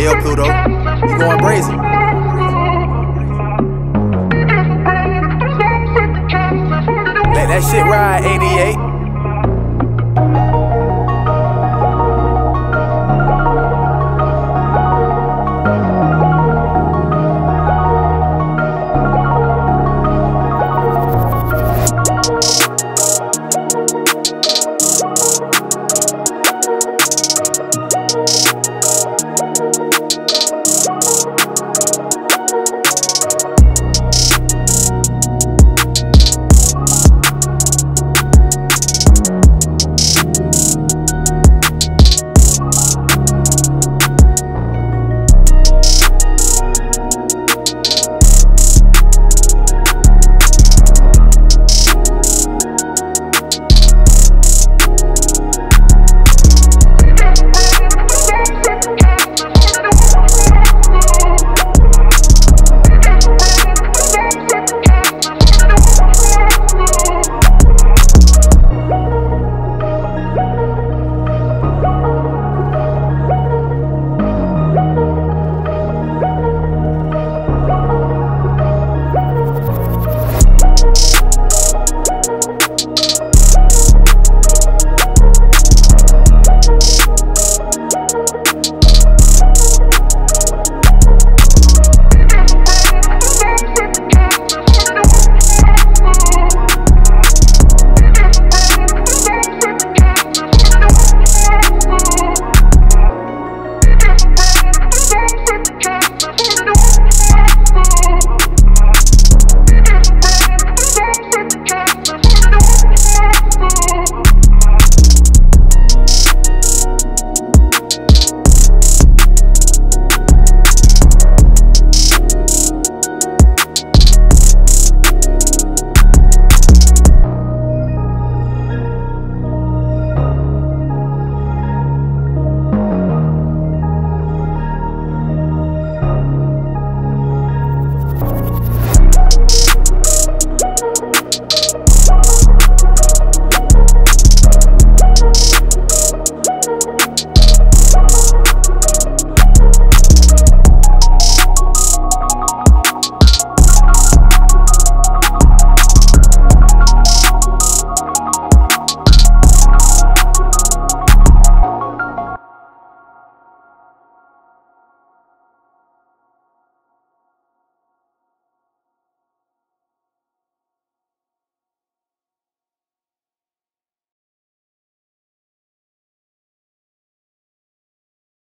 Hey yo, Pluto, you going brazen? Let that shit ride, 88.